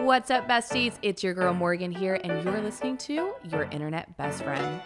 What's up, besties? It's your girl Morgan here, and you're listening to Your Internet Best Friend.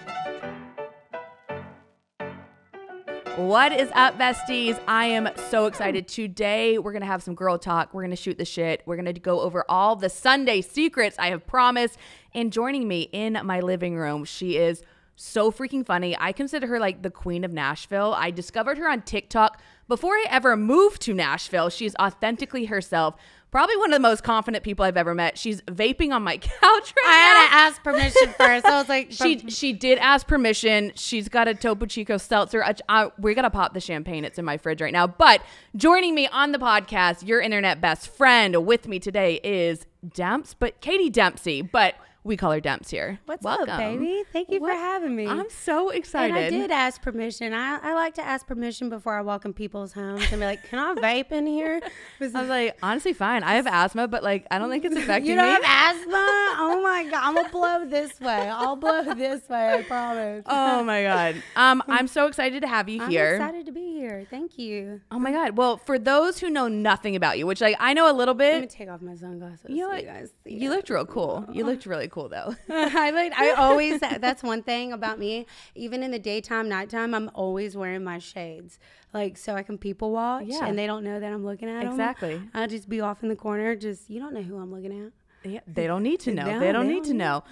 What is up, besties? I am so excited. Today, we're going to have some girl talk. We're going to shoot the shit. We're going to go over all the Sunday secrets I have promised. And joining me in my living room, she is so freaking funny. I consider her like the queen of Nashville. I discovered her on TikTok before I ever moved to Nashville. She's authentically herself. Probably one of the most confident people I've ever met. She's vaping on my couch right now. I had to ask permission first. I was like, She she did ask permission. She's got a Topo Chico seltzer. I, I, we're gonna pop the champagne. It's in my fridge right now. But joining me on the podcast, your internet best friend, with me today is Demps, but Katie Dempsey. But we call her Demps here. What's Welcome. up, baby? Thank you What- for having me. I'm so excited. and I did ask permission. I, I like to ask permission before I walk in people's homes and be like, "Can I vape in here?" I was like, honestly, fine. I have asthma, but like, I don't think it's affecting me. You don't me. have asthma? Oh my god! I'm gonna blow this way. I'll blow this way. I promise. oh my god. Um, I'm so excited to have you I'm here. excited to be here. Thank you. Oh my god. Well, for those who know nothing about you, which like I know a little bit. Let me take off my sunglasses. you know so you guys You it. looked real cool. You looked really cool though. I like. I always. That's one thing about me. Even in the daytime, nighttime, I'm always wearing my shades, like so I can people watch, Yeah. and they don't know that I'm looking at 'em. Exactly. I'll just be off in the corner. Just you don't know who I'm looking at. Yeah, they don't need to know. No, they don't they need to don't know.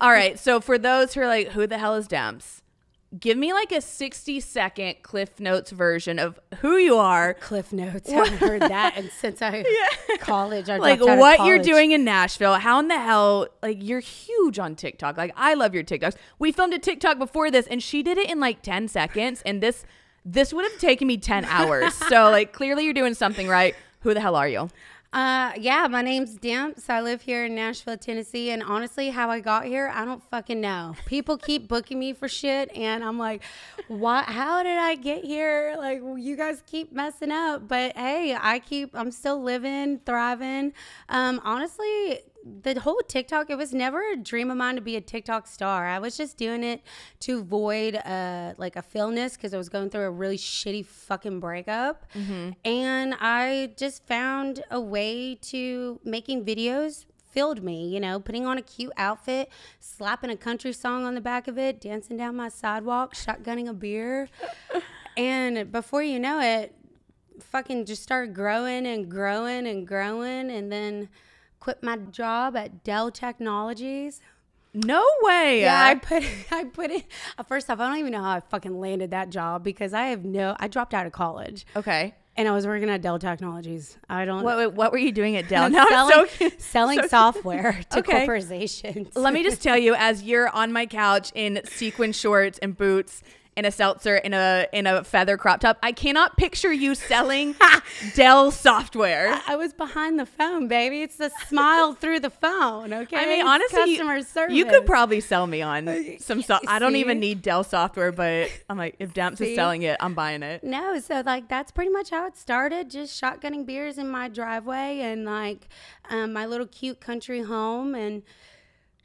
All right. So for those who are like, who the hell is Demps? Give me like a 60 second Cliff Notes version of who you are, Cliff Notes. I haven't heard that and since I college. I like what you're doing in Nashville. How in the hell, like you're huge on TikTok. Like I love your TikToks. We filmed a TikTok before this, and she did it in like 10 seconds, and this this would have taken me 10 hours. so like clearly you're doing something right. Who the hell are you? Uh, yeah, my name's Demps. I live here in Nashville, Tennessee, and honestly, how I got here, I don't fucking know. People keep booking me for shit, and I'm like, what? How did I get here? Like, you guys keep messing up, but hey, I keep. I'm still living, thriving. Um, honestly. The whole TikTok, it was never a dream of mine to be a TikTok star. I was just doing it to avoid uh, like a illness because I was going through a really shitty fucking breakup. And I just found a way to making videos filled me, you know, putting on a cute outfit, slapping a country song on the back of it, dancing down my sidewalk, shotgunning a beer. and before you know it, fucking just started growing and growing and growing and then quit my job at Dell Technologies. No way. Yeah, I put I put it uh, first off, I don't even know how I fucking landed that job because I have no I dropped out of college okay. and I was working at Dell Technologies. I don't What, what, were you doing at Dell? I'm Now I'm selling, so software to Okay. corporations. Let me just tell you, as you're on my couch in sequin shorts and boots and a seltzer in a in a feather crop top, I cannot picture you selling Dell software. I was behind the phone, baby. It's the smile through the phone. Okay. I mean, It's honestly, you- customer service. you could probably sell me on some. So- I don't even need Dell software, but I'm like, if Demps is selling it, I'm buying it. No, so like that's pretty much how it started. Just shotgunning beers in my driveway and like um, my little cute country home, and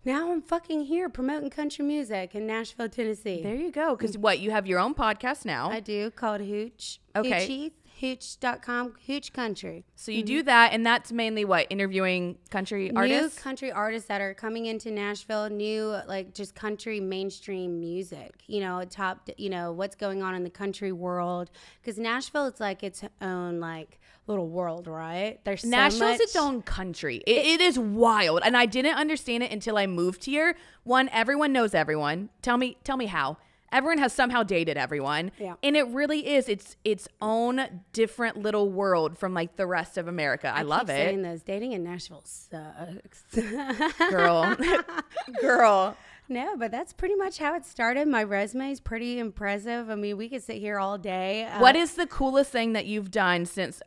now I'm fucking here promoting country music in Nashville, Tennessee. There you go. Because what you have your own podcast now, I do called Hooch. Okay. Hoochie, Hooch.com, Hooch Country. so you do that, and that's mainly what interviewing country artists. New country artists that are coming into Nashville, new like just country mainstream music. You know, top. You know what's going on in the country world because Nashville, it's like its own like little world, right? There's so Nashville's much- its own country. It, it is wild, and I didn't understand it until I moved here. One, everyone knows everyone. Tell me, tell me how. Everyone has somehow dated everyone, Yeah. and it really is. It's its own different little world from like the rest of America. I, love keep saying it, this. Dating in Nashville sucks. girl, girl. no, but that's pretty much how it started. My resume is pretty impressive. I mean, we could sit here all day. Uh, What is the coolest thing that you've done since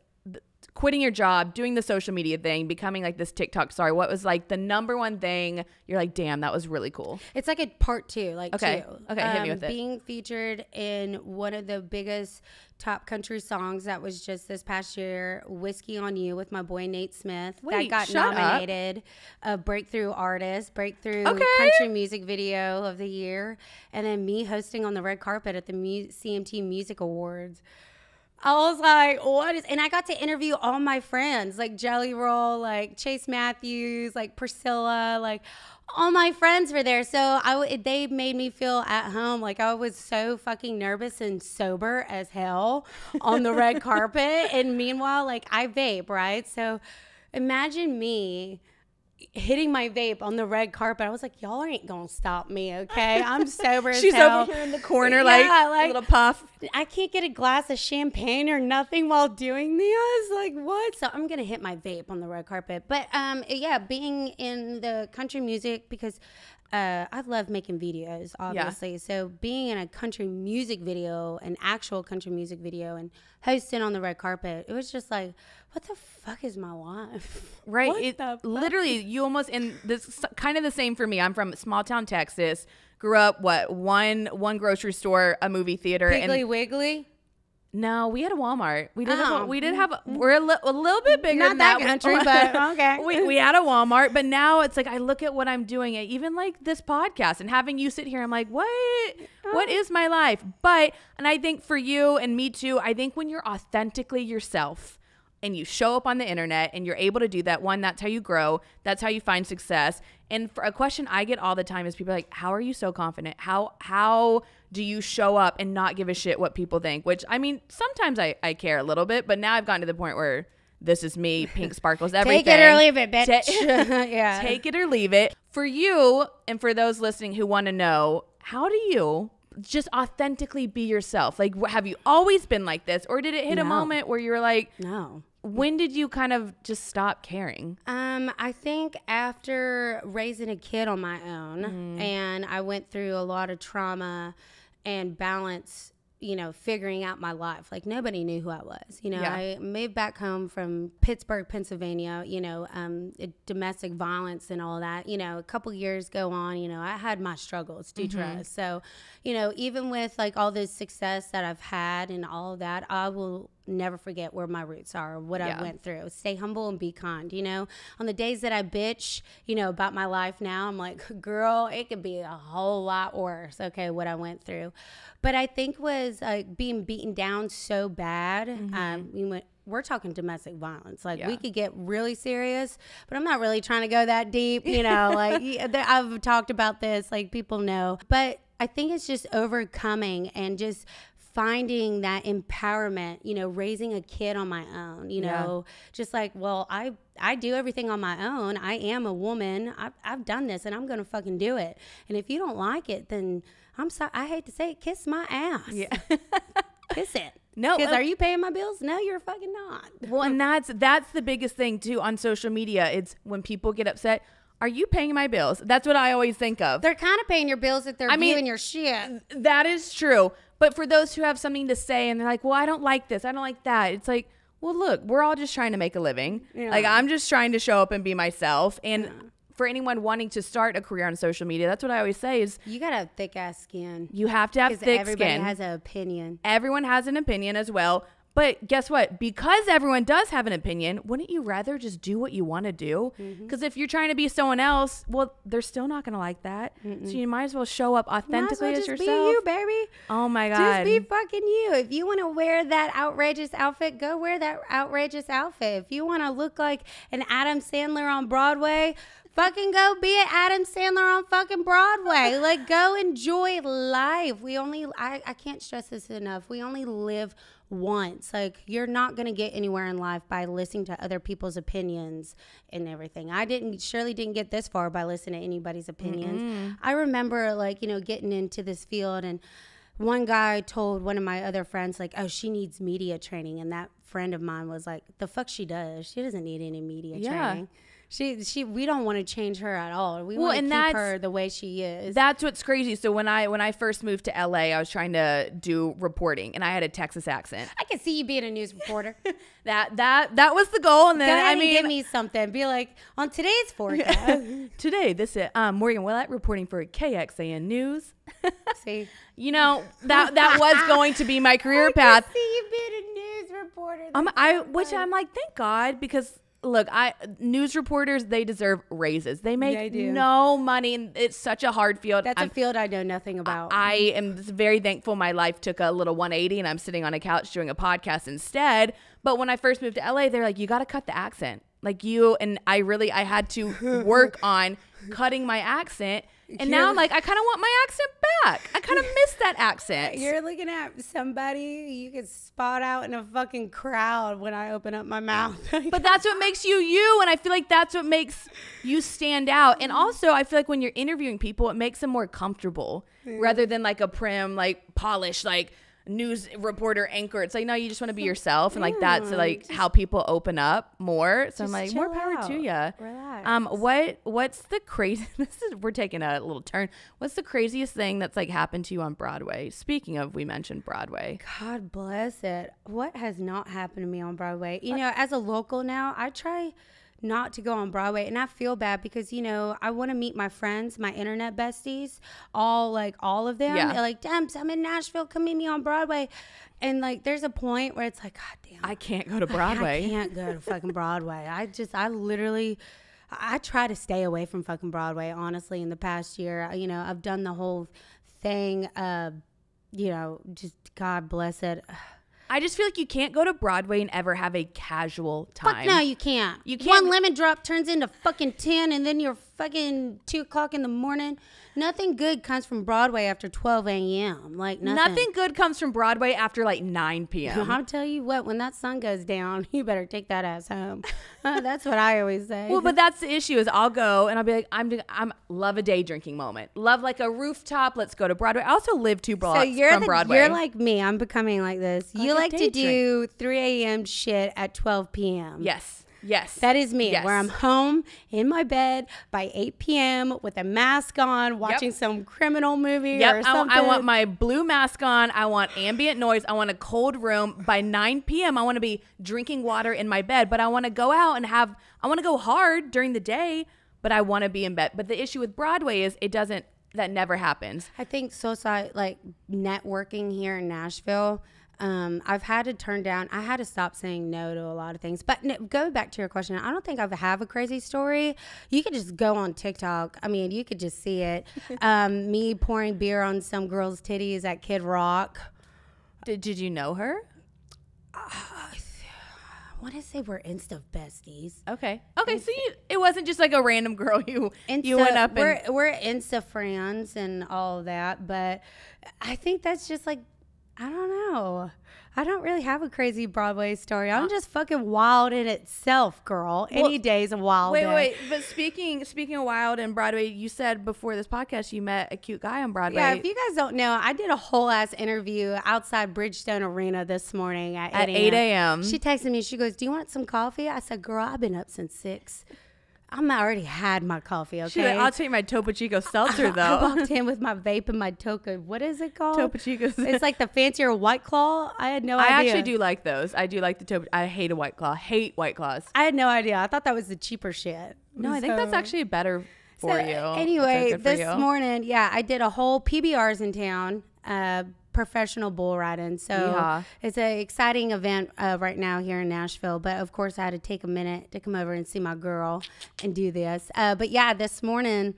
quitting your job, doing the social media thing, becoming like this TikTok star? What was like the number one thing you're like, damn, that was really cool? It's like a part two, like Okay. two. Um, Okay, hit me with it. Being featured in one of the biggest top country songs that was just this past year, "Whiskey on You" with my boy Nate Smith. Wait, that got shut up. nominated a breakthrough artist, breakthrough Okay. country music video of the year, and then me hosting on the red carpet at the CMT Music Awards. I was like, what is, and I got to interview all my friends, like Jelly Roll, like Chase Matthews, like Priscilla, like all my friends were there. So I, they made me feel at home. Like I was so fucking nervous and sober as hell on the red carpet. And meanwhile, like I vape, right? So imagine me hitting my vape on the red carpet. I was like, y'all ain't gonna stop me, okay? I'm sober She's as hell. over here in the corner, Yeah, like, like- a little puff. I can't get a glass of champagne or nothing while doing this. Like what? So I'm gonna hit my vape on the red carpet. But um, yeah, being in the country music because uh, I love making videos, obviously. So being in a country music video, an actual country music video, and hosting on the red carpet, it was just like, what the fuck is my life? Right. What it, the fuck? literally, you almost and this kind of the same for me. I'm from small town Texas. Grew up what one one grocery store, a movie theater, Piggly and Wiggly. No, we had a Walmart. We did. Have Oh. a, we did have. A, we're a, li- a little bit bigger. Not than that that country, but okay. we we had a Walmart, but now it's like I look at what I'm doing, even like this podcast and having you sit here. I'm like, what? What Oh. is my life? But and I think for you and me too. I think when you're authentically yourself and you show up on the internet and you're able to do that one that's how you grow that's how you find success. And for a question i get all the time is people are like how are you so confident? How how do you show up and not give a shit what people think? Which i mean sometimes i, I care a little bit but now i've gotten to the point where this is me pink sparkles everything Take it or leave it, bitch. Ta- yeah. take it or leave it. For you and for those listening who want to know how do you just authentically be yourself? Like have you always been like this or did it hit a moment where you're like no. When did you kind of just stop caring? Um, I think after raising a kid on my own, Mm-hmm. and I went through a lot of trauma and balance, you know, figuring out my life. Like nobody knew who I was. You know, Yeah. I moved back home from Pittsburgh, Pennsylvania. You know, um, domestic violence and all that. You know, a couple years go on. You know, I had my struggles. Do Mm-hmm. trust. So, you know, even with like all this success that I've had and all that, I will never forget where my roots are, what Yeah. I went through. Stay humble and be kind. You know, on the days that I bitch, you know, about my life now, I'm like, girl, it could be a whole lot worse. Okay, what I went through, but I think was like being beaten down so bad. Um, we went. We're talking domestic violence. Like we Mm-hmm. Could get really serious, but I'm not really trying to go that deep. You know, like I've talked about this. Like people know, but I think it's just overcoming and just finding that empowerment you know raising a kid on my own you Yeah. know just like well i i do everything on my own i am a woman i've, I've done this and i'm gonna fucking do it and if you don't like it then i'm sorry i hate to say it kiss my ass Yeah. kiss it No, because are you paying my bills no you're fucking not Well, and that's that's the biggest thing too on social media. It's when people get upset, are you paying my bills? That's what I always think of. they're kind of paying your bills if they're I mean- viewing your shit That is true. But for those who have something to say and they're like, "Well, I don't like this. I don't like that." It's like, "Well, look, we're all just trying to make a living. Yeah. Like I'm just trying to show up and be myself." And for anyone wanting to start a career on social media, that's what I always say is you gotta have thick ass skin you have to have thick everybody skin. has an opinion everyone has an opinion as well. But guess what? Because everyone does have an opinion, wouldn't you rather just do what you want to do? Mm-hmm. Because if you're trying to be someone else, well, they're still not going to like that. So you might as well show up authentically well as just yourself. be you baby Oh my god! Just be fucking you. If you want to wear that outrageous outfit, go wear that outrageous outfit. If you want to look like an Adam Sandler on Broadway, fucking go be an Adam Sandler on fucking Broadway. like go enjoy life. We only I, I can't stress this enough. We only live once. Like you're not gonna get anywhere in life by listening to other people's opinions and everything. I didn't surely didn't get this far by listening to anybody's opinions. I remember like, you know, getting into this field and one guy told one of my other friends like oh she needs media training and that friend of mine was like the fuck she does she doesn't need any media Yeah. training she she we don't want to change her at all we Well, want to keep her the way she is That's what's crazy. So when I when I first moved to LA, I was trying to do reporting, and I had a Texas accent. i can see you being a news reporter That that that was the goal. And then I mean, give me something be like on today's forecast today this is um, Morgan Willett reporting for KXAN News. see You know that that was going to be my career I path. can see you being a news reporter Um, I which. I'm like, thank God, because look, I news reporters they deserve raises. They make They no money, it's such a hard field. That's I'm- a field I know nothing about. I am very thankful my life took a little 180 and I'm sitting on a couch doing a podcast instead. But when I first moved to LA, they're like, you got to cut the accent. Like you and I really, I had to work on cutting my accent. And now I'm like, I kind of want my accent back. I kind of miss that accent. You're looking at somebody you could spot out in a fucking crowd when I open up my mouth. But that's what makes you you. And I feel like that's what makes you stand out. And mm-hmm. also, I feel like when you're interviewing people, it makes them more comfortable rather than like a prim, like polished, like news reporter anchor. It's like, no, you just want to be hmm. yourself. And like that's hmm. like just- how people open up more. So I'm like, more power to you. Um, Relax. Um, what what's the crazy? This is we're taking a little turn. What's the craziest thing that's like happened to you on Broadway? Speaking of, we mentioned Broadway. God bless it. What has not happened to me on Broadway? You uh, know, as a local now, I try not to go on Broadway and I feel bad because you know I want to meet my friends, my internet besties, all like all of them. Yeah. They're like, "Demps, I'm in Nashville. Come meet me on Broadway." And like, there's a point where it's like, God damn, I can't go to Broadway. I can't go to fucking Broadway. I just, I literally, I try to stay away from fucking Broadway. Honestly, in the past year, you know, I've done the whole thing. Uh, you know, just God bless it. I just feel like you can't go to Broadway and ever have a casual time. Fuck no, you can't. You can't- One lemon drop turns into fucking ten, and then you're fucking two o'clock in the morning. Nothing good comes from Broadway after twelve a.m. Like nothing. Nothing good comes from Broadway after like 9 p.m. I'll tell you what. When that sun goes down, you better take that ass home. Uh, that's what I always say. well, but that's the issue is I'll go and I'll be like, I'm, I'm love a day drinking moment. Love like a rooftop. Let's go to Broadway. I also live two blocks So you're from the, Broadway. you're like me. I'm becoming like this. you Like like to day do 3 a.m. shit at 12 p.m. yes, yes. That is me, Yes. where I'm home in my bed by 8 p.m. with a mask on, watching some criminal movie or Yep, I, something. I want my blue mask on. I want ambient noise. I want a cold room. By 9 p.m., I want to be drinking water in my bed. But I want to go out and have, I want to go hard during the day, but I want to be in bed. But the issue with Broadway is it doesn't, that never happens. I think society, like networking here in Nashville, um, I've had to turn down. I had to stop saying no to a lot of things. But n- go back to your question. I don't think I have a crazy story. You could just go on TikTok. I mean, you could just see it. um, me pouring beer on some girl's titties at Kid Rock. Did, did you know her? I want to say we're Insta besties. Okay. Okay. So you, it wasn't just like a random girl you Insta, you went up we're, and we're Insta friends and all that, but I think that's just like I don't know. I don't really have a crazy Broadway story. I'm uh, just fucking wild in itself, girl. Any day's a wild wait, day. wait. But speaking speaking of wild and Broadway, you said before this podcast you met a cute guy on Broadway Yeah, if you guys don't know, I did a whole ass interview outside Bridgestone Arena this morning at, at 8 a.m. She texted me. She goes, "Do you want some coffee?" I said, "Girl, I've been up since six. I'm already had my coffee. Okay, like, I'll take my Topo Chico seltzer though. I walked in with my vape and my toka. What is it called? Topo Chico. It's like the fancier White Claw. I had no I idea. I actually do like those. I do like the Topo. I hate a White Claw. Hate White Claws. I had no idea. I thought that was the cheaper shit. No, I think that's So- actually better for So, you. Anyway, for this you. morning, yeah, I did a whole PBRs in town. Uh, professional bull riding so Yeehaw. it's an exciting event uh, right now here in nashville but of course i had to take a minute to come over and see my girl and do this uh, but yeah this morning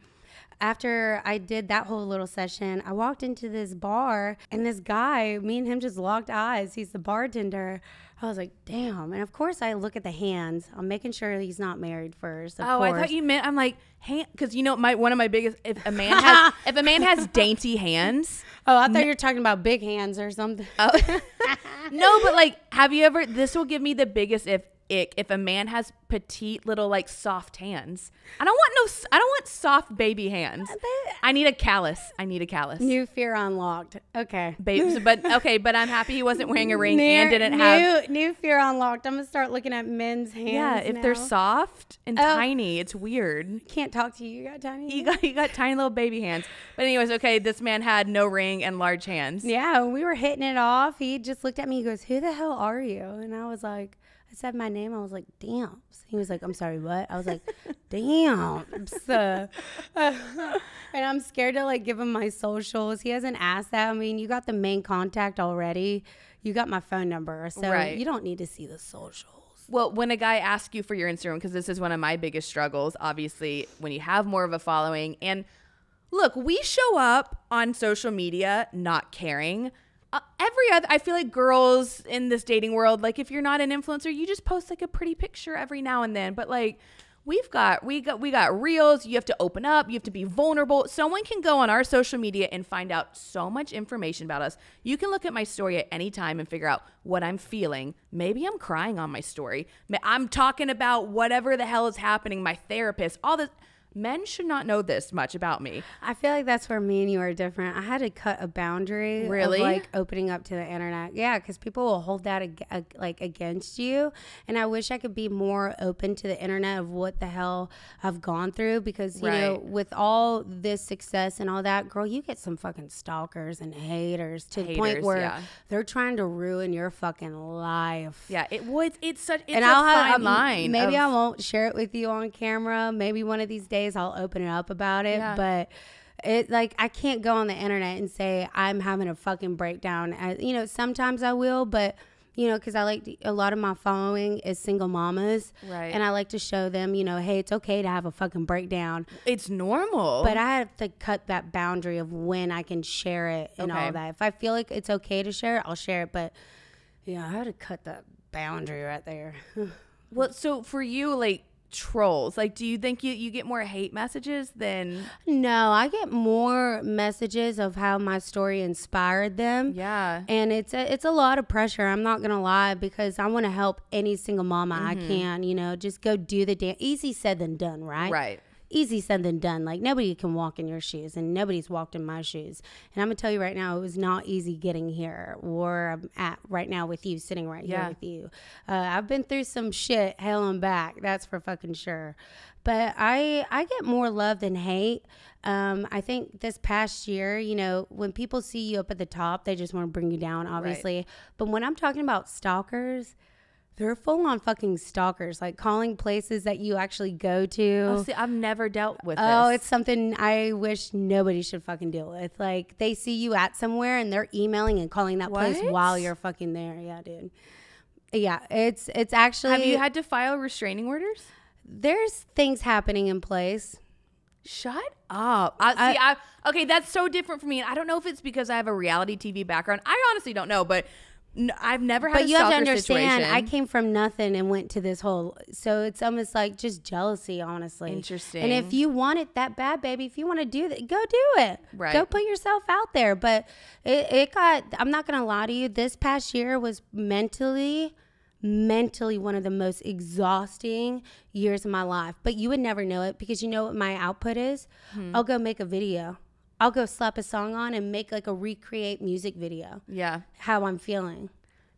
after I did that whole little session, I walked into this bar and this guy, me and him just locked eyes. He's the bartender. I was like, damn. And of course, I look at the hands. I'm making sure he's not married first. Of Oh, course. I thought you meant I'm like hand because you know my one of my biggest if a man has if a man has dainty hands. Oh, I thought you were talking about big hands or something. Oh. no, but like, have you ever? This will give me the biggest if ick if a man has petite little like soft hands. I don't want no. I don't want soft baby hands. Uh, I need a callus. I need a callus. New fear unlocked. Okay. Babes, but okay, but I'm happy he wasn't wearing a ring New- and didn't have. new, new fear unlocked. I'm gonna start looking at men's hands. Yeah, if they're soft and Oh. tiny, it's weird. can't talk to you. You got tiny. You got you got tiny little baby hands. But anyways, okay, this man had no ring and large hands. Yeah, we were hitting it off. He just looked at me. He goes, "Who the hell are you?" And I was like, I said my name. I was like, "Damn." He was like, "I'm sorry, what?" I was like, "Damn." And I'm scared to like give him my socials. He hasn't asked that. I mean, you got the main contact already. You got my phone number, so Right. you don't need to see the socials. Well, when a guy asks you for your Instagram, because this is one of my biggest struggles, obviously, when you have more of a following. And look, we show up on social media not caring. Uh, every other, I feel like girls in this dating world, like if you're not an influencer, you just post like a pretty picture every now and then. But like, we've got we got we got reels. You have to open up. You have to be vulnerable. Someone can go on our social media and find out so much information about us. You can look at my story at any time and figure out what i'm feeling. Maybe i'm crying on my story. I'm talking about whatever the hell is happening my therapist all this men should not know this much about me. I feel like that's where me and you are different. I had to cut a boundary, really, like opening up to the internet. Yeah, because people will hold that ag- ag- like against you, and I wish I could be more open to the internet of what the hell I've gone through. Because you right. know, with all this success and all that, girl, you get some fucking stalkers and haters to haters, the point where yeah. they're trying to ruin your fucking life. Yeah, it would. It's such. It's and I'll have, um, line. Maybe of, I won't share it with you on camera. Maybe one of these days days I'll open it up about it, yeah. but it like I can't go on the internet and say I'm having a fucking breakdown. As, you know, sometimes I will, but you know, because I like to, a lot of my following is single mamas, right? And I like to show them, you know, hey, it's okay to have a fucking breakdown. It's normal, but I have to cut that boundary of when I can share it and okay. all that. If I feel like it's okay to share it, I'll share it. But yeah, I had to cut that boundary right there. well, so for you, like trolls? Like, do you think you, you get more hate messages than. No, I get more messages of how my story inspired them. Yeah. And it's a, it's a lot of pressure. I'm not going to lie because I want to help any single mama mm-hmm. I can, you know, just go do the dance. Easy said than done, right? Right easy said than done. Like nobody can walk in your shoes, and nobody's walked in my shoes. And I'm gonna tell you right now, it was not easy getting here, where I'm at right now with you, sitting right yeah. here with you. Uh, I've been through some shit, hell and back. That's for fucking sure. But I I get more love than hate. Um, I think this past year, you know, when people see you up at the top, they just want to bring you down, obviously. Right. But when I'm talking about stalkers they're full on fucking stalkers, like calling places that you actually go to. Oh, see, I've never dealt with Oh, this. it's something I wish nobody should fucking deal with. Like they see you at somewhere and they're emailing and calling that what? place while you're fucking there. Yeah, dude. Yeah, it's it's actually Have you had to file restraining orders? There's things happening in place. Shut up. I, I, see, I, okay, that's so different for me. I don't know if it's because I have a reality TV background. I honestly don't know, but no, I've never had. But you have to understand, situation. I came from nothing and went to this whole. So it's almost like just jealousy, honestly. Interesting. And if you want it that bad, baby, if you want to do that, go do it. Right. Go put yourself out there. But it, it got. I'm not gonna lie to you. This past year was mentally, mentally one of the most exhausting years of my life. But you would never know it because you know what my output is. Hmm. I'll go make a video I'll go slap a song on and make like a recreate music video. Yeah. How I'm feeling.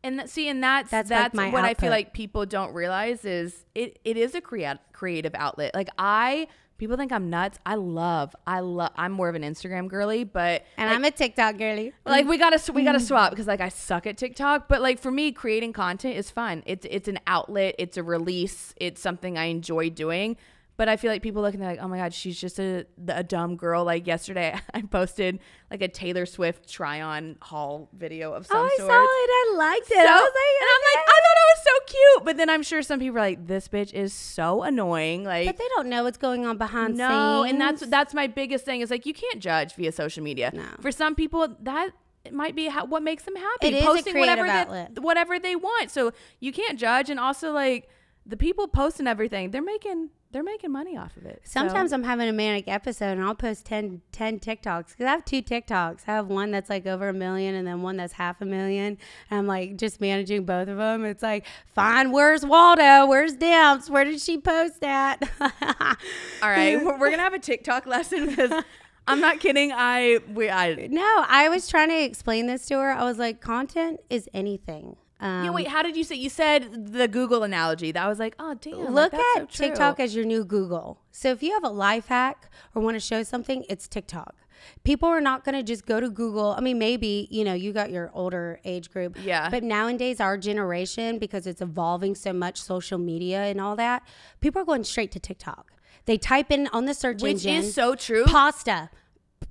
And that, see, and that's that's, that's like what output. I feel like people don't realize is it it is a create creative outlet. Like I people think I'm nuts. I love I love I'm more of an Instagram girly, but and like, I'm a TikTok girly. Like we gotta we gotta swap because like I suck at TikTok, but like for me, creating content is fun. It's it's an outlet. It's a release. It's something I enjoy doing. But I feel like people looking like, oh my god, she's just a a dumb girl. Like yesterday, I posted like a Taylor Swift try on haul video of some oh, sort. I saw it. I liked it. So, I was like, and I'm like, I thought it was so cute. But then I'm sure some people are like, this bitch is so annoying. Like, but they don't know what's going on behind no, scenes. and that's that's my biggest thing. Is like you can't judge via social media. No. For some people, that it might be how, what makes them happy. It posting whatever outlet. they, whatever they want. So you can't judge. And also like the people posting everything, they're making they're making money off of it. Sometimes so. I'm having a manic episode and I'll post 10, 10 TikToks because I have two TikToks. I have one that's like over a million and then one that's half a million. And I'm like just managing both of them. It's like, fine, where's Waldo? Where's Demps? Where did she post that? All right, we're gonna have a TikTok lesson because. I'm not kidding. I we I no. I was trying to explain this to her. I was like, content is anything. Um, yeah, wait. How did you say? You said the Google analogy. That was like, oh damn. Look like, at so TikTok as your new Google. So if you have a life hack or want to show something, it's TikTok. People are not going to just go to Google. I mean, maybe you know you got your older age group, yeah. But nowadays, our generation, because it's evolving so much, social media and all that, people are going straight to TikTok. They type in on the search Which engine, Which is so true. Pasta.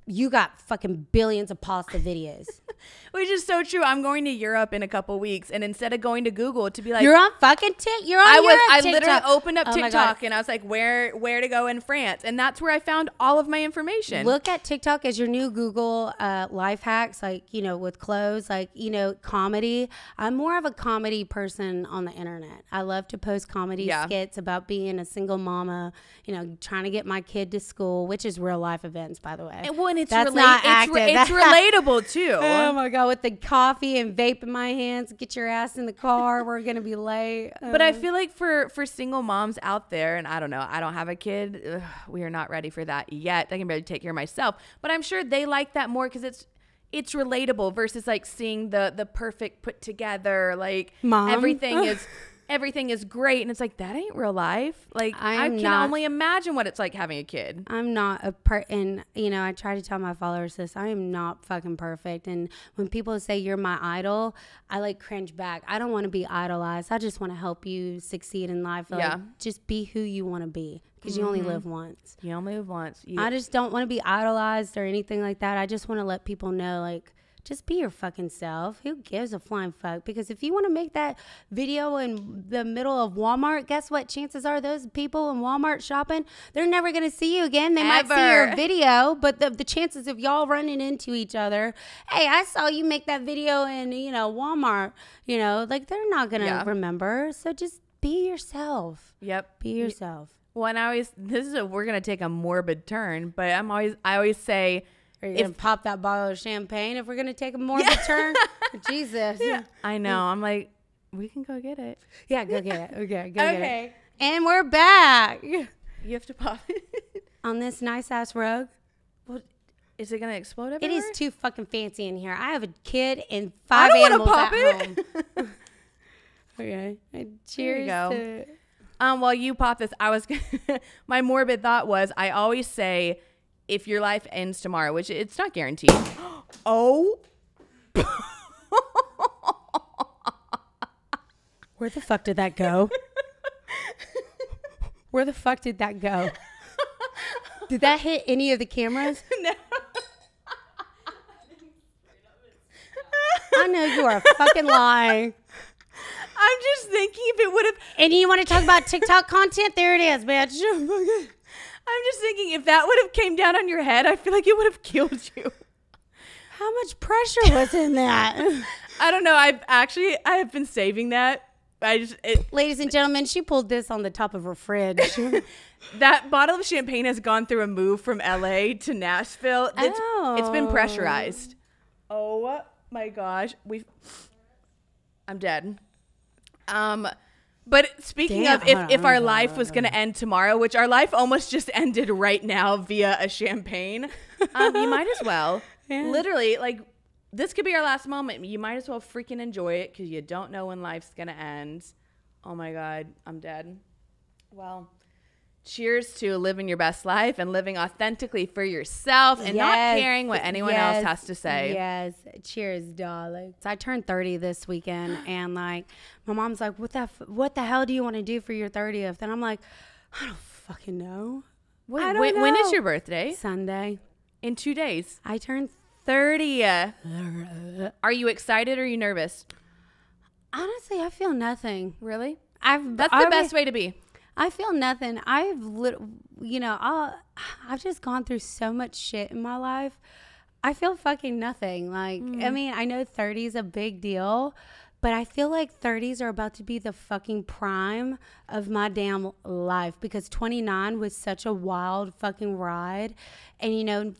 You got fucking billions of pasta videos. Which is so true. I'm going to Europe in a couple weeks, and instead of going to Google to be like, You're on fucking Tik. You're on I was, Europe I TikTok. literally opened up Oh. TikTok and I was like, where, where to go in France, and that's where I found all of my information. Look at TikTok as your new Google uh, life hacks, like, you know, with clothes, like, you know, comedy. I'm more of a comedy person on the internet. I love to post comedy Yeah. skits about being a single mama, you know, trying to get my kid to school, which is real life events, by the way. and when it's That's rela- not it's, re- it's relatable too. Oh my god! With the coffee and vape in my hands, get your ass in the car. We're gonna be late. But I Um, feel like for for single moms out there, and I don't know, I don't have a kid. Ugh, we are not ready for that yet. I can barely take care of myself, but I'm sure they like that more because it's it's relatable versus like seeing the the perfect put together, like Mom. everything is everything is great, and it's like that ain't real life. Like I I'm can not- only imagine what it's like having a kid. I'm not a part, and you know, I try to tell my followers this. I am not fucking perfect, and when people say you're my idol, I like cringe back. I don't want to be idolized. I just want to help you succeed in life. Like, Yeah. just be who you want to be because you only mm-hmm. live once. You only live once. You, I just don't want to be idolized or anything like that. I just want to let people know, like, just be your fucking self. Who gives a flying fuck? Because if you want to make that video in the middle of Walmart, guess what? Chances are those people in Walmart shopping, they're never going to see you again. They might see your video, but the, the chances of y'all running into each other, hey, I saw you make that video in, you know, Walmart, you know, like they're not going to Yeah. remember. So just be yourself. yep. Be yourself. Well, and I always this is a we're gonna take a morbid turn, but I'm always I always say Are you If- gonna pop that bottle of champagne if we're gonna take a more of a turn? Jesus. Yeah. I know. I'm like, we can go get it. Yeah, go get it. Okay, go get it. Okay. And we're back You have to pop it. on this nice ass rug. well, is it gonna explode It everywhere? is too fucking fancy in here. I have a kid and five don't animals pop at it. home. okay. Cheers. go. Um, while you pop this, I was my morbid thought was I always say if your life ends tomorrow, which it's not guaranteed. oh, Where the fuck did that go? Where the fuck did that go? Did that hit any of the cameras? no. I know you are a fucking lying. I'm just thinking if it would have. And you want to talk about TikTok content? There it is, bitch. I'm just thinking if that would have came down on your head, I feel like it would have killed you. How much pressure was in that? I don't know. I've actually I have been saving that. I just it, Ladies and gentlemen, she pulled this on the top of her fridge. that bottle of champagne has gone through a move from LA to Nashville. It's, it's been Oh. pressurized. Oh my gosh, we I'm dead. Um but speaking Damn, of if, if our life was going to end tomorrow, which our life almost just ended right now via a champagne, um, you might as well. Yeah. Literally, like, this could be our last moment. You might as well freaking enjoy it because you don't know when life's going to end. Oh my God, I'm dead. Well, cheers to living your best life and living authentically for yourself and not caring what anyone else has to say. Yes. Cheers, darling. So I turned 30 this weekend and like my mom's like, "What the f- what the hell do you want to do for your 30th?" And I'm like, "I don't fucking know." Wait, I don't when, when is your birthday? Sunday. In two days. I turned 30. Are you excited or are you nervous? Honestly, I feel nothing. Really? I've That's the already- best way to be. I feel nothing. I've lit, you know, i I've just gone through so much shit in my life. I feel fucking nothing. Like, I mean, I know 30 is a big deal, but I feel like 30s are about to be the fucking prime of my damn life because 29 was such a wild fucking ride. And, you know,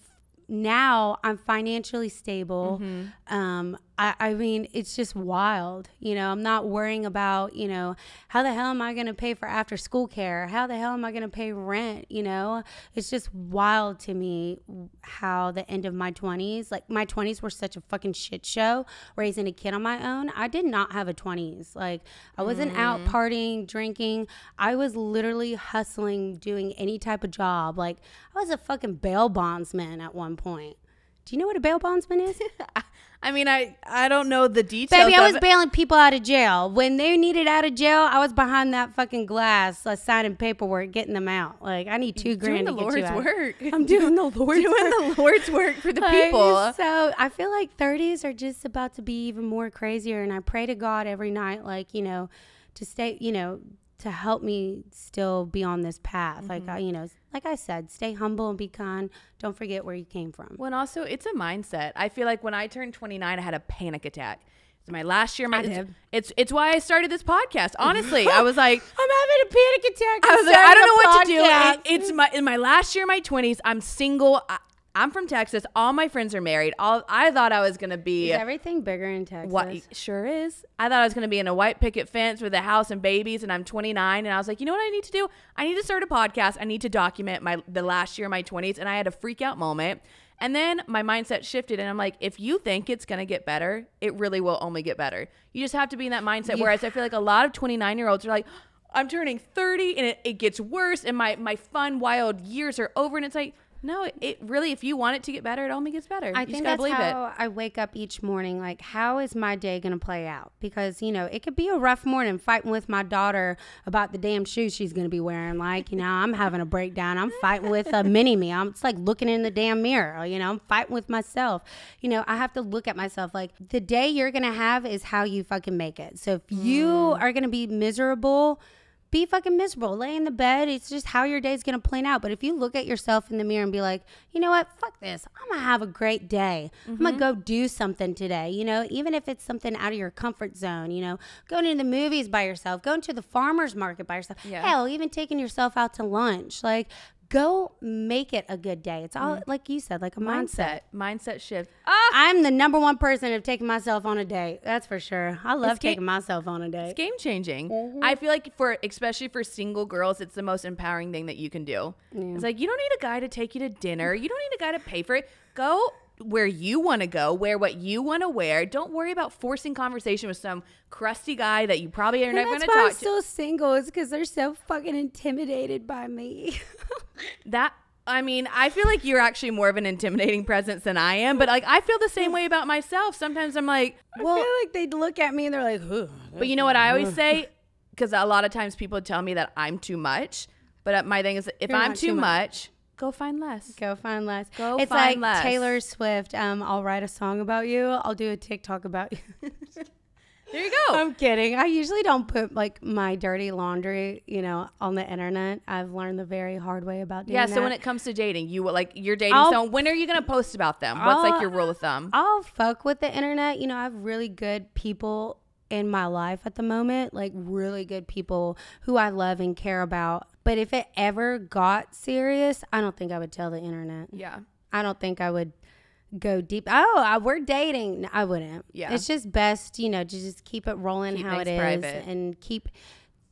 now I'm financially stable. Um, I, I mean, it's just wild. You know, I'm not worrying about, you know, how the hell am I going to pay for after school care? How the hell am I going to pay rent? You know, it's just wild to me how the end of my 20s, like my 20s were such a fucking shit show raising a kid on my own. I did not have a 20s. Like, I wasn't out mm. partying, drinking. I was literally hustling, doing any type of job. Like, I was a fucking bail bondsman at one point. Do you know what a bail bondsman is? I mean, I I don't know the details. Baby, I was bailing people out of jail. When they needed out of jail, I was behind that fucking glass, uh, signing paperwork, getting them out. Like I need two doing grand the to get Lord's you out. work. I'm doing the Lord's doing work. the Lord's work for the Like, people. So I feel like 30s are just about to be even more crazier, and I pray to God every night, like you know, to stay, you know, to help me still be on this path. Mm-hmm. Like I, you know, like I said, stay humble and be kind. Don't forget where you came from. When also it's a mindset. I feel like when I turned 29, I had a panic attack. It's my last year. My it's, it's it's why I started this podcast. Honestly, I was like. I'm having a panic attack. I was like, I don't know what to do. It- it's my in my last year, my twenties. I'm single. I, I'm from Texas. All my friends are married. All I thought I was gonna be. Is everything bigger in Texas? What sure is. I thought I was going to be in a white picket fence with a house and babies, and I'm 29, and I was like, you know what I need to do? I need to start a podcast. I need to document my the last year of my 20s, and I had a freak out moment. And then my mindset shifted, and I'm like, if you think it's going to get better, it really will only get better. You just have to be in that mindset. Whereas I feel like a lot of 29 year olds are like, I'm turning 30, and it, it gets worse, and my my fun wild years are over, and it's like. No, it really. If you want it to get better, it only gets better. I you think that's believe it. how I wake up each morning. Like, how is my day going to play out? Because, you know, it could be a rough morning fighting with my daughter about the damn shoes she's going to be wearing. Like, you know, I'm having a breakdown. I'm fighting with a mini me. I'm it's like looking in the damn mirror. You know, I'm fighting with myself. You know, I have to look at myself. Like, the day you're going to have is how you fucking make it. So if you Mm. are going to be miserable, be fucking miserable. Lay in the bed. It's just how your day's gonna plan out. But if you look at yourself in the mirror and be like, you know what, fuck this. I'm gonna have a great day. I'm gonna mm-hmm. go do something today. You know, even if it's something out of your comfort zone. You know, going to the movies by yourself, going to the farmers market by yourself. Yeah. Hell, even taking yourself out to lunch. Like, go make it a good day. It's all like you said, like a mindset. mindset mindset shift. Ah, I'm the number one person of taking myself on a date. That's for sure. I love It's taking myself on a date. It's game changing. Mm-hmm. I feel like for especially for single girls, it's the most empowering thing that you can do. It's like you don't need a guy to take you to dinner. You don't need a guy to pay for it. Go where you want to go, wear what you want to wear. Don't worry about forcing conversation with some crusty guy that you probably are And never going to why I'm talk to. still single is because they're so fucking intimidated by me. That I mean, I feel like you're actually more of an intimidating presence than I am, but like I feel the same way about myself. Sometimes I'm like, well, I feel like they'd look at me and they're like. But you know what I always say? Because a lot of times people tell me that I'm too much. But uh, my thing is, if You're I'm too, too much. much, go find less. Go find less. Go find less it's find like less. Taylor Swift. Um, I'll write a song about you. I'll do a TikTok about you. There you go. I'm kidding. I usually don't put like my dirty laundry, you know, on the internet. I've learned the very hard way about doing yeah. that. So when it comes to dating, you like you're dating I'll- someone. When are you gonna post about them? What's like I'll- your rule of thumb? I'll fuck with the internet. You know, I have really good people in my life at the moment, like really good people who I love and care about. But if it ever got serious, I don't think I would tell the internet. yeah. I don't think I would go deep. Oh, I, we're dating. No, I wouldn't. Yeah. It's just best, you know, to just keep it rolling Keep how it is private. and keep.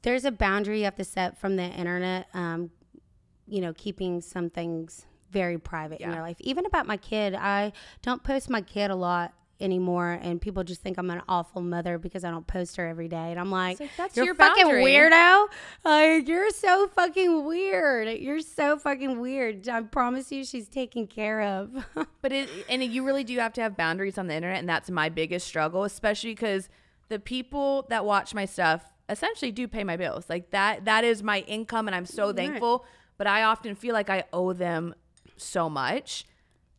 There's a boundary you have to set from the internet. Um, you know, keeping some things very private in Yeah. your life. Even about my kid, I don't post my kid a lot anymore and people just think I'm an awful mother because I don't post her every day and I'm like, like, that's you're your fucking boundary." weirdo like you're so fucking weird you're so fucking weird I promise you she's taken care of But it and you really do have to have boundaries on the internet, and that's my biggest struggle, especially because the people that watch my stuff essentially do pay my bills. Like that that is my income, and I'm so thankful. But I often feel like I owe them so much.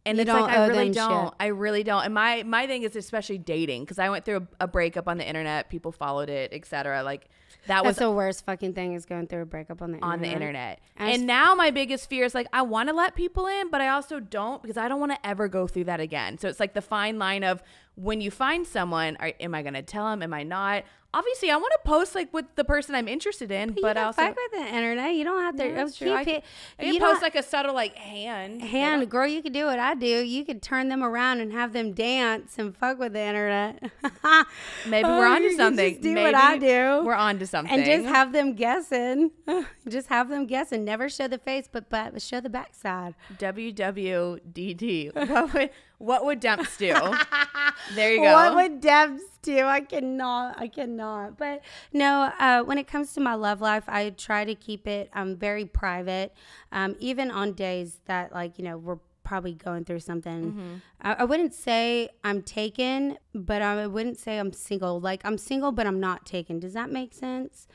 And You it's like I really don't. shit. I really don't. And my my thing is especially dating because I went through a, a breakup on the internet. People followed it, etc. Like that was the worst fucking thing is going through a breakup on the on the internet. internet. And now my biggest fear is like I want to let people in, but I also don't because I don't want to ever go through that again. So it's like the fine line of when you find someone, are, am I going to tell them? Am I not? Obviously, I want to post like with the person I'm interested in, But, but, you I also fuck with the internet. You don't have to Yeah, oh, that's keep true. I it. can- I can you post like a subtle like hand. hand, girl, you could do what I do. You could turn them around and have them dance and fuck with the internet. Maybe Oh, we're onto something. Just do Maybe what I do. We're onto something. and just have them guessing. just have them guessing. Never show the face, but but show the backside. WWDD. What would what would Demps do? there you go. What would Debs do? I cannot. I cannot. But no, uh, when it comes to my love life, I try to keep it um, very private. Um, even on days that, like, you know, we're probably going through something. Mm-hmm. I, I wouldn't say I'm taken, but I wouldn't say I'm single. Like I'm single, but I'm not taken. Does that make sense?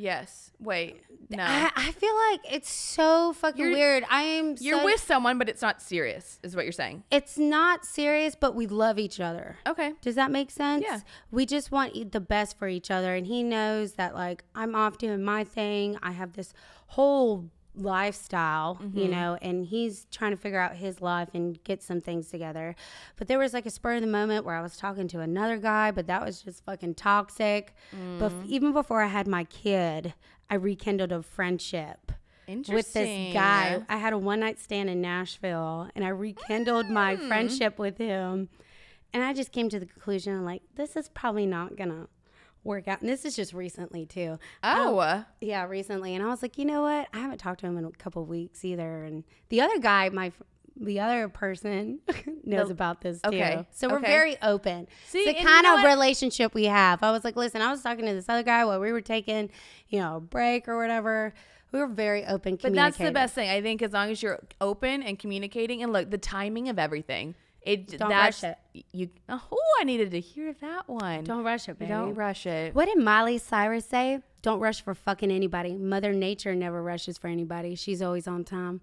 Yes. Wait. No. I, I feel like it's so fucking You're- weird. I am. you're so- with someone, but it's not serious, is what you're saying. It's not serious, but we love each other. Okay. Does that make sense? Yeah. We just want the best for each other. And he knows that, like, I'm off doing my thing. I have this whole lifestyle, you Mm-hmm. know, and he's trying to figure out his life and get some things together. But there was like a spur of the moment where I was talking to another guy, but that was just fucking toxic. But Mm. even before I had my kid, I rekindled a friendship with this guy. I had a one night stand in Nashville and I rekindled my Hmm. friendship with him. And I just came to the conclusion like, this is probably not going to work out. And this is just recently too. Um, oh. Yeah, recently. And I was like, you know what? I haven't talked to him in a couple weeks either. And the other guy, my the other person knows The- about this too. okay, So we're okay. very open. See, it's the kind you know of relationship we have. I was like, listen, I was talking to this other guy while we were taking, you know, a break or whatever. We were very open But that's the best thing. I think as long as you're open and communicating and look, the timing of everything. It Don't that's, rush You oh, I needed to hear that one. Don't rush it, baby. don't rush it. What did Miley Cyrus say? Don't rush for fucking anybody. Mother Nature never rushes for anybody. She's always on time.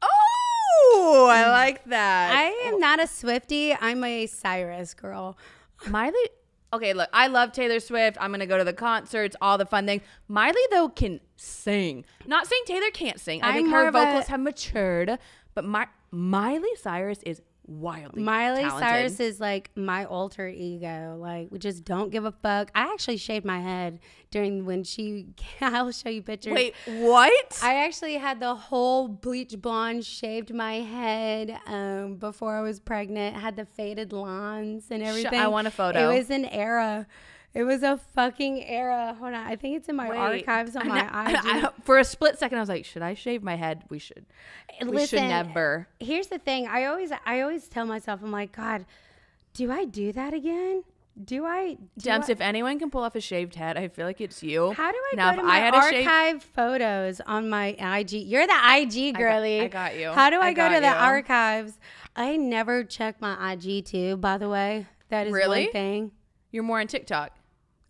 Oh, I mm. like that. I am not a Swifty. I'm a Cyrus girl. Miley. Okay, look, I love Taylor Swift. I'm gonna go to the concerts, all the fun things. Miley though can sing. Not saying Taylor can't sing. I I'm think her of a- vocals have matured, but my Miley Cyrus is wildly Miley talented. Cyrus is like my alter ego. Like, we just don't give a fuck. I actually shaved my head during when she. I'll show you pictures. Wait, what? I actually had the whole bleach blonde shaved my head um, before I was pregnant. Had the faded lawns and everything. I want a photo. It was an era. It was a fucking era. Hold on, I think it's in my Wait, archives on my not- IG. I- for a split second, I was like, should I shave my head? We should. We should Listen, never. Here's the thing. I always, I always tell myself, I'm like, God, do I do that again? Do I? Do I- if anyone can pull off a shaved head, I feel like it's you. how do I now, go to my I had a shaved- archive photos on my IG? You're the IG got- girly. I got you. How do I, I go to got the archives? I never check my IG too. By the way, that is Really? one thing. You're more on TikTok.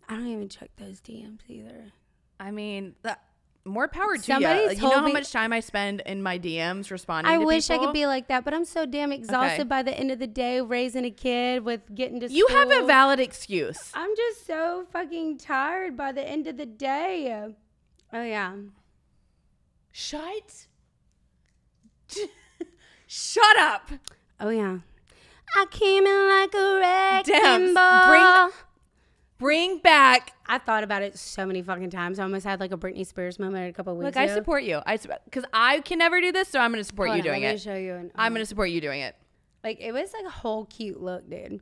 I don't even check those DMs either. I mean, that, more power to Somebody you. You know how much time I spend in my DMs responding. To. I wish I could be like that, but I'm so damn exhausted Okay. by the end of the day raising a kid with getting to You have a valid excuse. I'm just so fucking tired by the end of the day. Oh yeah. Shut. Shut up. Oh yeah. I came in like a wrecking Demps, ball. bring- Bring back. I thought about it so many fucking times. I almost had like a Britney Spears moment a couple weeks Look, I support you. I because I can never do this, so I'm going to support Hold you on, doing let me it. show you. An, I'm going to support you doing it. like it was like a whole cute look, dude.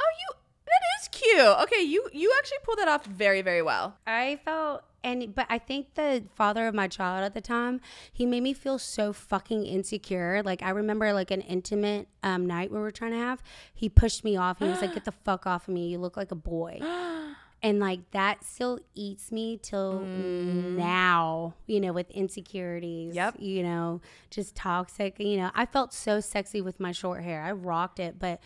Oh, you. That is cute. Okay, you you actually pulled that off very very well. I felt and but I think the father of my child at the time, he made me feel so fucking insecure. Like I remember like an intimate um, night we were trying to have. He pushed me off. He was like, "Get the fuck off of me! You look like a boy." And like that still eats me till now, you know, with insecurities. Yep. You know, just toxic. You know, I felt so sexy with my short hair. I rocked it, but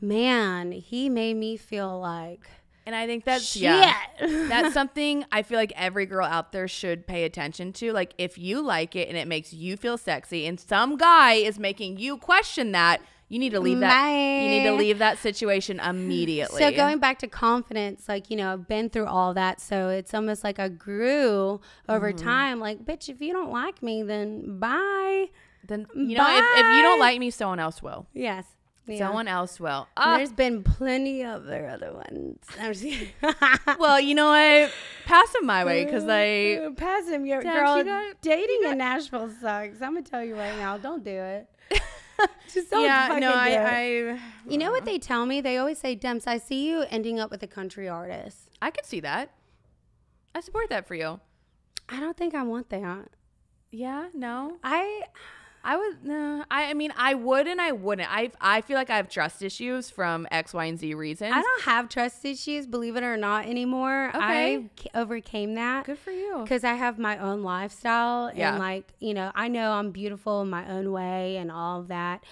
man, he made me feel like And I think that's shit. yeah. That's something I feel like every girl out there should pay attention to. Like if you like it and it makes you feel sexy and some guy is making you question that, you need to leave that you need to leave that situation immediately. So going back to confidence, like you know, I've been through all that, so it's almost like I grew over Mm-hmm. time. Like, bitch, if you don't like me, then bye. then you know if, if you don't like me, someone else will. Yes, yeah. Someone else will. Ah, There's been plenty of their other ones. I'm just kidding. well, you know what? Pass them my way because I pass him, your Damn, girl. she got- dating in Nashville sucks. I'm gonna tell you right now. Don't do it. Just don't yeah fucking no do it. I, I You know what they tell me? They always say, "Demps, I see you ending up with a country artist." I could see that. I support that for you. I don't think I want that. Yeah, no. I I would no. I, I mean, I would and I wouldn't. I I feel like I have trust issues from X, Y, and Z reasons. I don't have trust issues, believe it or not, anymore. Okay. I overcame that Good for you. because I have my own lifestyle Yeah. and like you know I know I'm beautiful in my own way and all of that.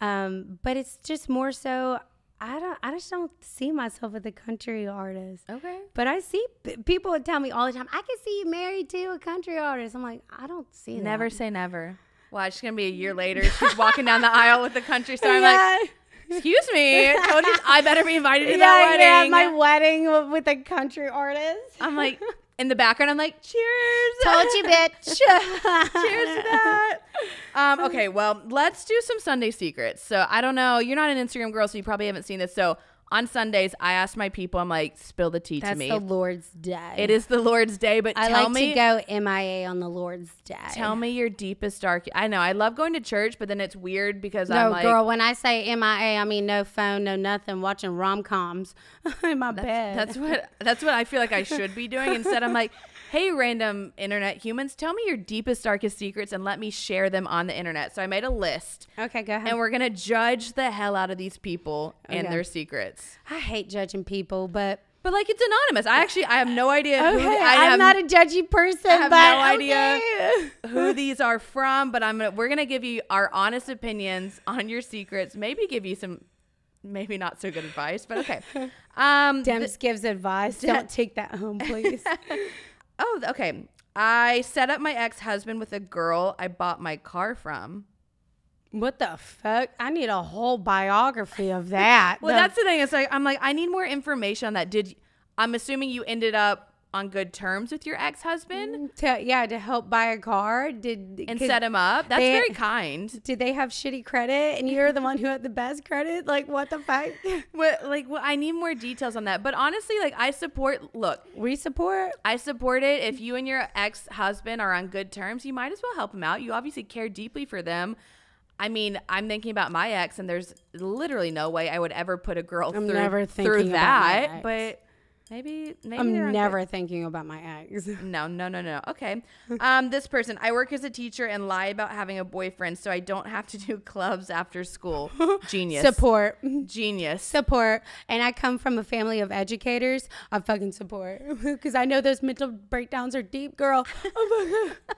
Um, but it's just more so. I don't. I just don't see myself as a country artist. Okay. But I see p- people would tell me all the time, I can see you married to a country artist. I'm like, I don't see that. Never say never. Well, it's gonna be a year later. She's walking down the aisle with the country star. I'm like, excuse me. I told you I better be invited to yeah, that yeah, wedding. my wedding with a country artist. I'm like in the background. I'm like, cheers. Told you, bitch. Cheers to that. Um, okay, well, let's do some Sunday secrets. So I don't know. You're not an Instagram girl, so you probably haven't seen this. So on Sundays, I ask my people, I'm like, spill the tea to That's me. the Lord's Day. it is the Lord's Day, but I tell like me to go MIA on the Lord's Day. Tell me your deepest dark. I know I love going to church, but then it's weird because No, I'm like, girl, when I say MIA, I mean no phone, no nothing, watching rom coms in my bed. that's what that's what I feel like I should be doing. Instead, I'm like, hey, random internet humans, tell me your deepest, darkest secrets and let me share them on the internet. So I made a list, okay, go ahead. and we're gonna judge the hell out of these people and their secrets. I hate judging people, but But like, it's anonymous. I actually I have no idea. who, okay, I I'm have not a judgy person. I have no idea. okay. who these are from, but I'm gonna we're gonna give you our honest opinions on your secrets. Maybe give you some, maybe not so good advice, but okay. Um, Demps gives advice. Don't take that home, please. oh, okay. I set up my ex husband with a girl I bought my car from. what the fuck? I need a whole biography of that. Well, The- that's the thing. It's like I'm like I need more information on that. Did I'm assuming you ended up on good terms with your ex husband mm, to, yeah to help buy a car. Did and set him up? That's they- very kind. Did they have shitty credit and you're the one who had the best credit? Like what the fuck? What like what I need more details on that. But honestly, like I support. Look, We support. I support it. If you and your ex husband are on good terms, you might as well help him out. You obviously care deeply for them. I mean, I'm thinking about my ex, and there's literally no way I would ever put a girl I'm through, never through thinking about my that. But maybe, maybe I'm never thinking about my ex. No, no, no, no. Okay. Um, this person, I work as a teacher and lie about having a boyfriend, so I don't have to do clubs after school. Genius. Support. Genius. Support. And I come from a family of educators. I fucking support. Because I know those mental breakdowns are deep, girl. Oh my God.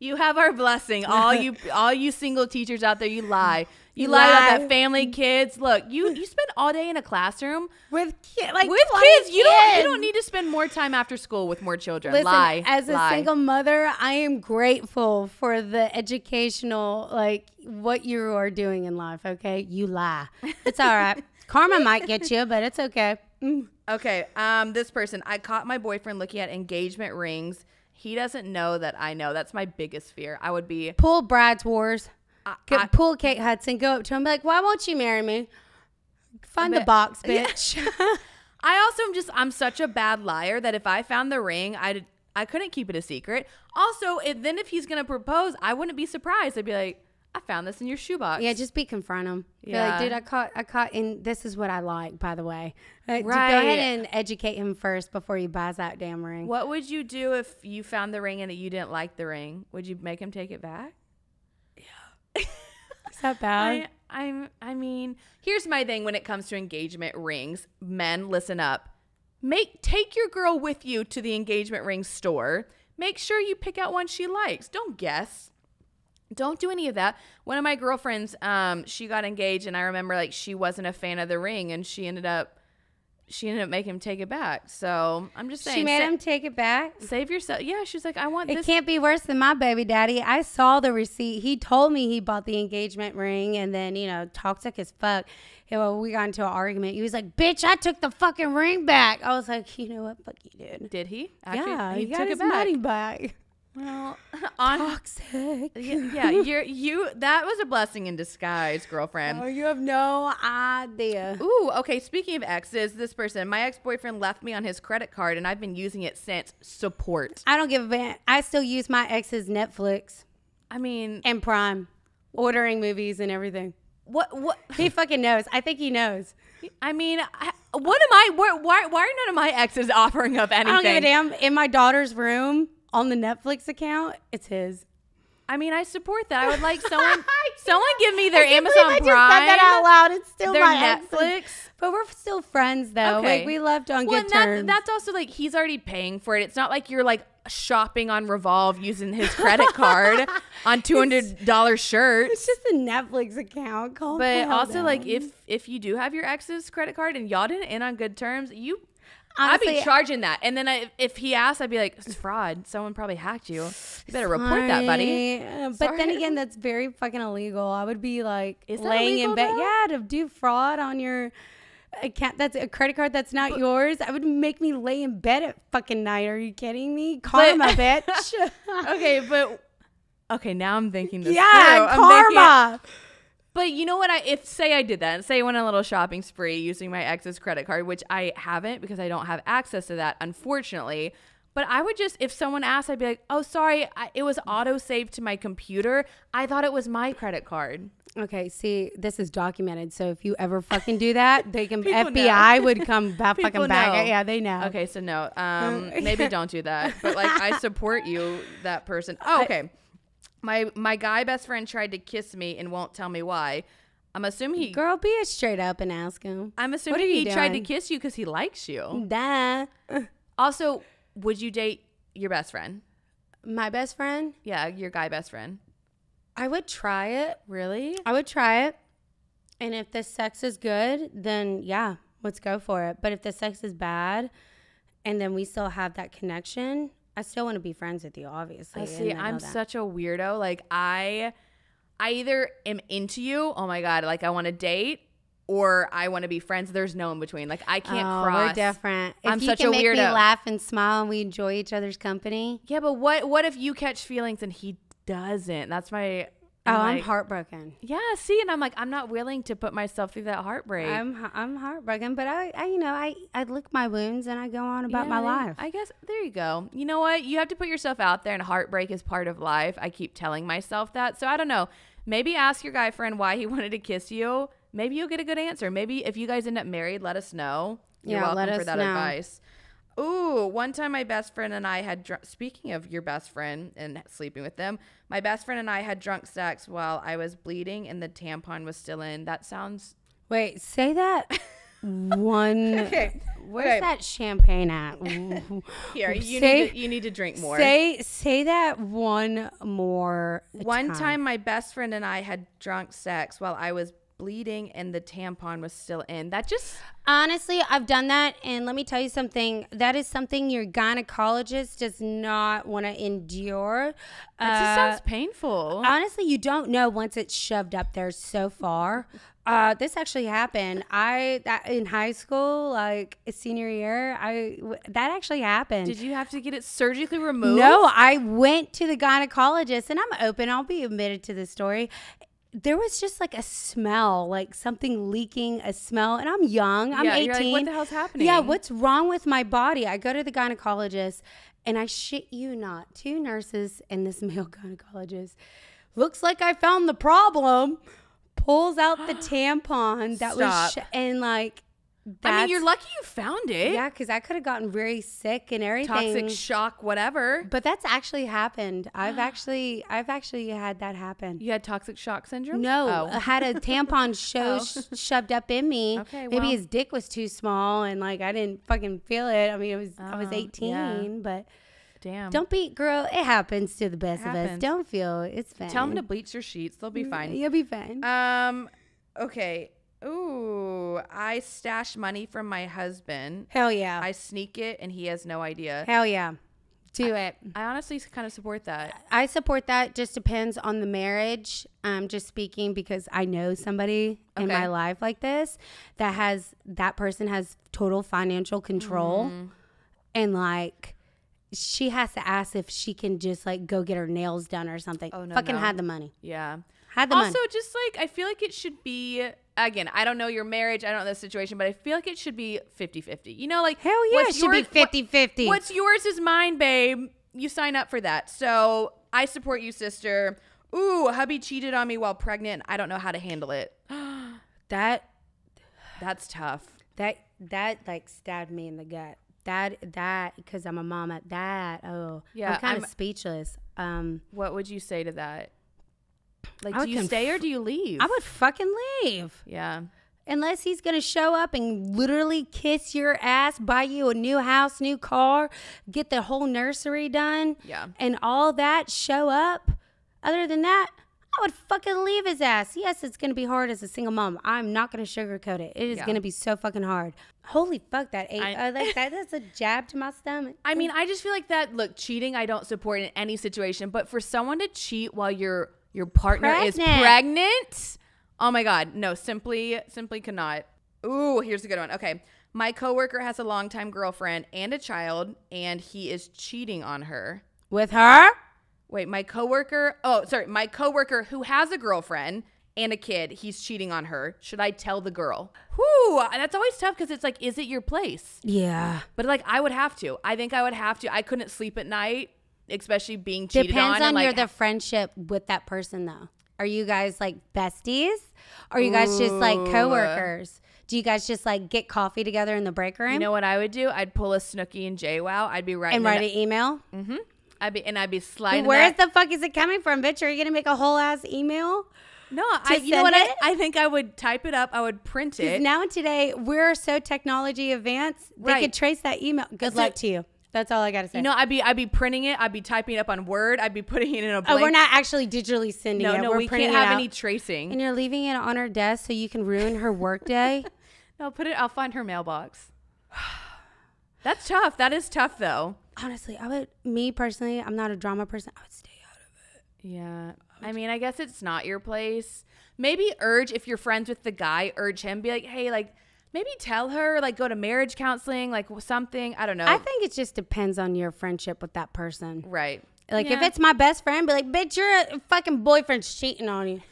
You have our blessing. All you all you single teachers out there, you lie. You, You lie, about that family, kids. Look, you you spend all day in a classroom With kid, like with 20 kids. You don't you don't need to spend more time after school with more children. Listen, lie. as a lie. single mother, I am grateful for the educational, like what you are doing in life. Okay, you lie. It's all right. Karma might get you, but it's okay. Mm. Okay, um, this person, I caught my boyfriend looking at engagement rings. He doesn't know that I know. That's my biggest fear. I would be. Pull Bride Wars. I, I- pull Kate Hudson. Go up to him. Be like, why won't you marry me? Find the box, Yeah. bitch. I also am just I'm such a bad liar that if I found the ring, I'd I couldn't keep it a secret. Also, if, then if he's gonna propose, I wouldn't be surprised. I'd be like, I found this in your shoebox. yeah, just be confront him. Be Yeah. like, dude, I caught, I caught, and this is what I like, by the way. Uh, like, Go ahead and educate him first before he buys that damn ring. What would you do if you found the ring and you didn't like the ring? Would you make him take it back? Is that bad? I, I'm. I mean, here's my thing when it comes to engagement rings. Men, listen up. Make take your girl with you to the engagement ring store. Make sure you pick out one she likes. Don't guess. Don't do any of that. One of my girlfriends, um, she got engaged, and I remember like she wasn't a fan of the ring, and she ended up, she ended up making him take it back. So I'm just saying, she made sa- him take it back. save yourself. Yeah, she's like, I want It this. can't be worse than my baby daddy. I saw the receipt. He told me he bought the engagement ring and then, you know, toxic as fuck. Well, we got into an argument. He was like, bitch, I took the fucking ring back. I was like, you know what? Fuck you, dude. Did he? yeah, he he, got took his it back. money back. Well, on Toxic. yeah, you're you. That was a blessing in disguise, girlfriend. Oh, you have no idea. Ooh, okay. Speaking of exes, this person, my ex boyfriend left me on his credit card, and I've been using it since. Support. I don't give a damn. I still use my ex's Netflix I mean, and Prime, ordering movies and everything. what? What? He fucking knows. I think he knows. I mean, I, what am I? Why, why? Why are none of my exes offering up anything? I don't give a damn. In my daughter's room on the Netflix account, it's his. I mean, I support that. I would like someone, someone give me their Amazon believe I Prime, just said that out loud. It's still their my. Netflix. But we're still friends though. Okay. Like we left on Well, good and that- terms. that's also like he's already paying for it. It's not like you're like shopping on Revolve using his credit card on two hundred dollar shirts. it's just a Netflix account. The But also, like, if if you do have your ex's credit card and y'all didn't end on good terms, you. I'd be charging that, and then I, if he asked, I'd be like, "It's fraud. Someone probably hacked you. You better report that, buddy." Sorry. But then again, that's very fucking illegal. I would be like Is laying in bed. though? Yeah, to do fraud on your account. That's a credit card that's not yours. That would make me lay in bed at fucking night. Are you kidding me? Karma, bitch. okay, but okay, now I'm thinking this. yeah, through. I'm thinking- karma. But you know what? I if say I did that, and say I went on a little shopping spree using my ex's credit card, which I haven't because I don't have access to that, unfortunately. But I would just, if someone asked, I'd be like, "Oh, sorry, I, it was auto saved to my computer. I thought it was my credit card." Okay, see, this is documented. So if you ever fucking do that, they can People FBI would come back fucking back. Yeah, they know. Okay, so no, um, maybe don't do that. But like, I support you, that person. Oh, okay. My my guy best friend tried to kiss me and won't tell me why. I'm assuming he. Girl, be it straight up and ask him. I'm assuming he tried to kiss you because he likes you. Duh. Also, would you date your best friend? My best friend, Yeah, your guy best friend. I would try it. Really? I would try it. And if the sex is good, then yeah, let's go for it. But if the sex is bad and then we still have that connection, I still want to be friends with you, obviously. I see. I I'm that. such a weirdo. Like I, I either am into you. Oh my god! Like I want to date, or I want to be friends. There's no in between. Like I can't oh, cross. We're different. If I'm you such can a make me laugh and smile and we enjoy each other's company. Yeah, but what what if you catch feelings and he doesn't? That's my. Oh, I'm heartbroken. Yeah, see, and I'm like, I'm not willing to put myself through that heartbreak. I'm I'm heartbroken, but I, I you know I I lick my wounds and I go on about Yeah, my life. I guess there you go. You know what? You have to put yourself out there, and heartbreak is part of life. I keep telling myself that. So I don't know. Maybe ask your guy friend why he wanted to kiss you. Maybe you'll get a good answer. Maybe if you guys end up married, let us know. You're Yeah, welcome let for us that know. advice. Ooh, one time my best friend and I had dr- speaking of your best friend and sleeping with them, my best friend and I had drunk sex while I was bleeding and the tampon was still in. That sounds Wait, say that one. okay. Where's okay. that champagne at? Here, you Say- need to, you need to drink more. Say say that one more. One time, my best friend and I had drunk sex while I was bleeding and the tampon was still in. That just Honestly, I've done that, and let me tell you something. That is something your gynecologist does not want to endure. that just Uh, sounds painful. honestly, you don't know once it's shoved up there so far. Uh, this actually happened. I that in high school, like senior year, I w- that actually happened. Did you have to get it surgically removed? No, I went to the gynecologist, and I'm open. I'll be admitted to the story. There was just like a smell, like something leaking, a smell, and I'm young. I'm Yeah, 18. you're like, what the hell's happening? Yeah, what's wrong with my body? I go to the gynecologist, and I shit you not, two nurses and this male gynecologist. Looks like I found the problem. Pulls out the tampon that was, Stop. sh- and like, I mean, you're lucky you found it. Yeah, because I could have gotten very sick and everything. Toxic shock, whatever. But that's actually happened. I've actually, I've actually had that happen. You had toxic shock syndrome? No, Oh. I had a tampon show Oh. sh- shoved up in me. Okay, maybe well. his dick was too small and like I didn't fucking feel it. I mean, it was I was Oh, 18, yeah. but Damn. don't be girl. It happens to the best of us. Don't feel it's fine. Tell them to bleach your sheets. They'll be fine. You'll be fine. Um, okay. Ooh, I stash money from my husband. Hell yeah. I sneak it and he has no idea. Hell yeah. Do it. I honestly kind of support that. I support that. Just depends on the marriage. I'm just speaking because I know somebody in my life like this that has that person has total financial control, Mm-hmm. and like she has to ask if she can just like go get her nails done or something. Oh, no, Fucking no. had the money. Yeah. Had the also, money. Also, just like I feel like it should be again. I don't know your marriage. I don't know the situation, but I feel like it should be 50-50. You know, like Hell yeah, it should be yours- what- 50-50. What's yours is mine, babe. You sign up for that. So I support you, sister. Ooh, hubby cheated on me while pregnant. I don't know how to handle it. that That's tough. that that like stabbed me in the gut. That that because I'm a mama. That oh Yeah, I'm kind of speechless. Um, What would you say to that? Like, I do you stay or do you leave? I would fucking leave Yeah. unless he's gonna show up and literally kiss your ass, buy you a new house, new car, get the whole nursery done, Yeah. and all that. Show up. Other than that. I would fucking leave his ass. Yes, it's gonna be hard as a single mom. I'm not gonna sugarcoat it. It is Yeah. gonna be so fucking hard. Holy fuck, that ate. I- I, like. That's a jab to my stomach. I mean, I just feel like that. Look, cheating, I don't support in any situation, but for someone to cheat while your your partner is Pregnant. pregnant, oh my god, no, simply, simply cannot. Ooh, here's a good one. Okay, my coworker has a longtime girlfriend and a child, and he is cheating on her. with her. Wait, my coworker. Oh, sorry, my coworker who has a girlfriend and a kid. He's cheating on her. Should I tell the girl? Whoo, that's always tough because it's like, is it your place? Yeah. But like, I would have to. I think I would have to. I couldn't sleep at night, especially being cheated Depends on. on, and, like, your the friendship with that person though. Are you guys like besties? Or are you guys just like Ooh. coworkers? Do you guys just like get coffee together in the break room you know what I would do? I'd pull a Snooki and JWoww. I'd be writing. and write it. an email? Mm-hmm. I'd be and I'd be sliding. Where that- the fuck is it coming from, bitch? Are you gonna make a whole ass email? No, I. You know what? I, it? I think I would type it up. I would print it. now and today we're so technology advanced. They Right. could trace that email. Good So- luck to you. That's all I gotta say. you know, I'd be I'd be printing it. I'd be typing it up on Word. I'd be putting it in a. oh, we're not actually digitally sending No, it. no, we're we can't have any tracing. And you're leaving it on her desk so you can ruin her workday. No, put it. I'll find her mailbox. That's tough. That is tough, though. Honestly, I would. Me personally, I'm not a drama person. I would stay out of it. Yeah. I mean, I guess it's not your place. Maybe urge if you're friends with the guy, urge him. Be like, hey, like maybe tell her, like go to marriage counseling, like something. I don't know. I think it just depends on your friendship with that person. right. Like if it's my best friend, be like, bitch, your fucking boyfriend's cheating on you.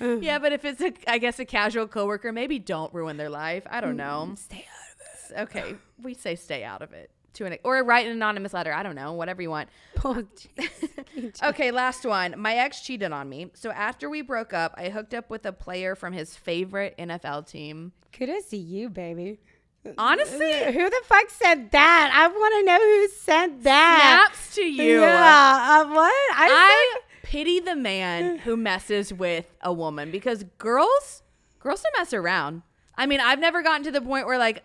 yeah, but if it's a, I guess a casual coworker, maybe don't ruin their life. I don't mm, know. Stay out of Okay, we say stay out of it to an or write an anonymous letter. I don't know, whatever you want. Oh. Okay, last one. My ex cheated on me. So after we broke up, I hooked up with a player from his favorite NFL team. Kudos to you, baby. Honestly, Who the fuck said that? I want to know who said that. snaps to you. Yeah. Uh, what? I, I pity the man who messes with a woman because girls, girls don't mess around. I mean, I've never gotten to the point where like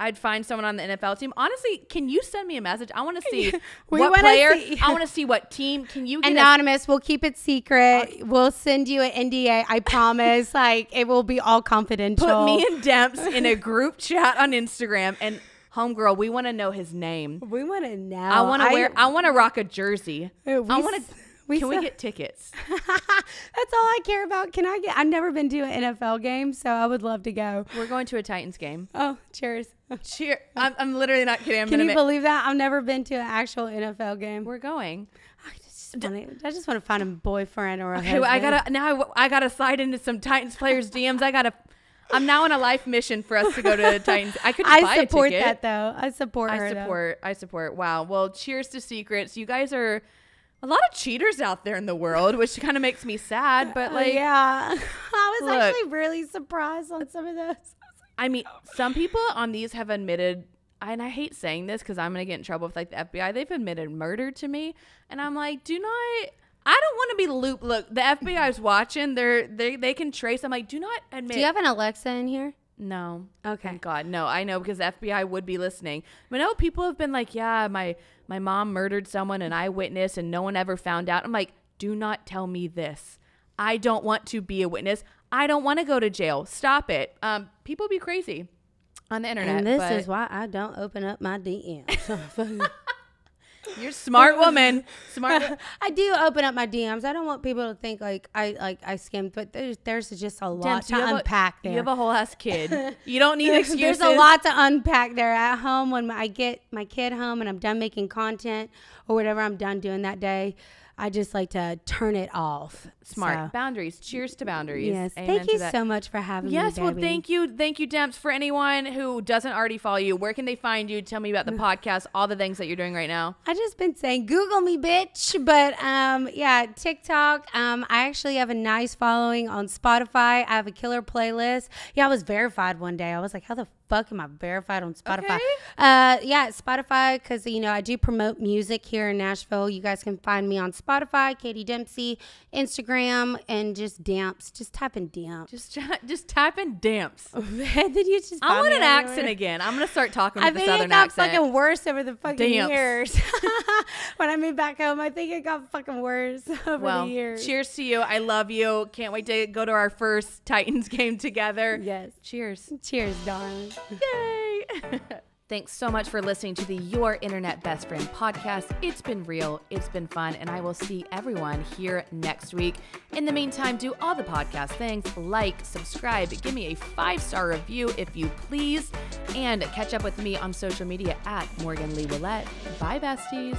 I'd find someone on the NFL team. Honestly, can you send me a message? I want to see We what player. see- I want to see what team. Can you get Anonymous, we'll keep it secret. We'll send you an NDA. I promise. like it will be all confidential. put me and Demps in a group chat on Instagram and homegirl, we want to know his name. We want to know. I want to wear. I want to rock a jersey. I want to. We Can we get tickets? That's all I care about. Can I get? I've never been to an NFL game, so I would love to go. We're going to a Titans game. Oh, cheers. Cheer! I'm, I'm literally not kidding. I'm Can you ma- believe that? I've never been to an actual NFL game. We're going. Oh, I just want to. I just want to find a boyfriend or a Okay, well, I gotta now. I, I gotta slide into some Titans players' DMs. I gotta. I'm now on a life mission for us to go to the Titans. I could. buy I a support ticket. that though. I support her. I though. support. I support. Wow. Well, cheers to secrets. You guys are a lot of cheaters out there in the world, which kind of makes me sad. But Uh, like, yeah, I was Look. actually really surprised on some of those. I mean, some people on these have admitted, and I hate saying this because I'm gonna get in trouble with like the FBI. They've admitted murder to me, and I'm like, do not. I don't want to be loop. Look, the FBI is watching. They're they they can trace. I'm like, do not admit. Do you have an Alexa in here? No. Okay. Thank God, no. I know because the FBI would be listening. But no, people have been like, yeah, my my mom murdered someone, and I witnessed, and no one ever found out. I'm like, do not tell me this. I don't want to be a witness. I don't want to go to jail. Stop it. Um, people be crazy on the internet. And this is why I don't open up my DMs. you're a smart woman. Smart. I do open up my DMs. I don't want people to think like I like I skimmed, but there's there's just a lot Demps, to you have a- unpack there. You have a whole ass kid. You don't need excuses. There's a lot to unpack there at home when I get my kid home and I'm done making content or whatever I'm done doing that day. I just like to turn it off. Smart So, boundaries. Cheers to boundaries. yes. Amen Thank you so much for having Yes, me. Yes. Well, thank you, thank you, Demps. For anyone who doesn't already follow you, where can they find you? Tell me about the podcast, all the things that you're doing right now. I just been saying Google me, bitch. But um, yeah, TikTok. Um, I actually have a nice following on Spotify. I have a killer playlist. Yeah, I was verified one day. I was like, how the fuck am I verified on Spotify? Okay. Uh, yeah, Spotify because you know I do promote music here in Nashville. You guys can find me on Spotify, Katie Dempsey, Instagram, and just Damps. Just type in Damps. Just just type in damps. Did you just? I want an accent again. I'm gonna start talking with I think it southern got accent. fucking worse over the fucking Damps. years. when I moved back home, I think it got fucking worse over well, the years. cheers to you. I love you. Can't wait to go to our first Titans game together. Yes. Cheers. Cheers, darling. Yay! Thanks so much for listening to the Your Internet Best Friend podcast. It's been real, it's been fun, and I will see everyone here next week. In the meantime, do all the podcast things like, subscribe, give me a five star review if you please, and catch up with me on social media at Morgan Leigh Willett. Bye, besties.